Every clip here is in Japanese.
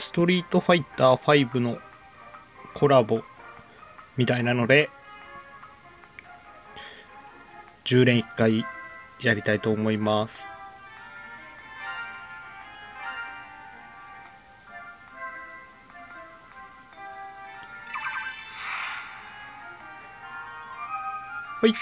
ストリートファイター5のコラボみたいなので、10連1回やりたいと思います。はい。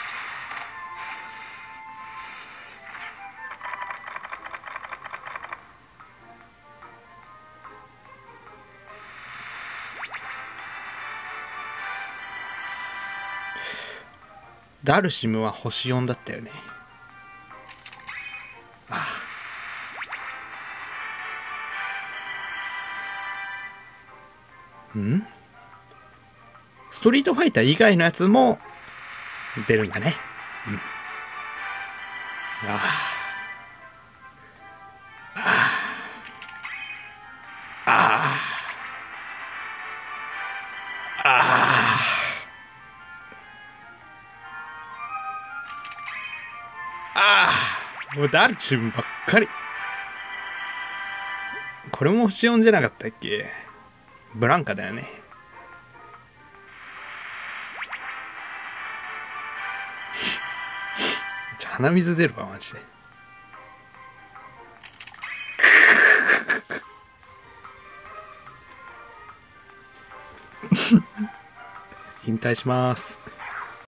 ダルシムは星4だったよね。ああん？ストリートファイター以外のやつも出るんだね。うん。ああ。ああもうダルチムばっかり。これも星4じゃなかったっけ？ブランカだよね。鼻水出るわ、マジで。引退します。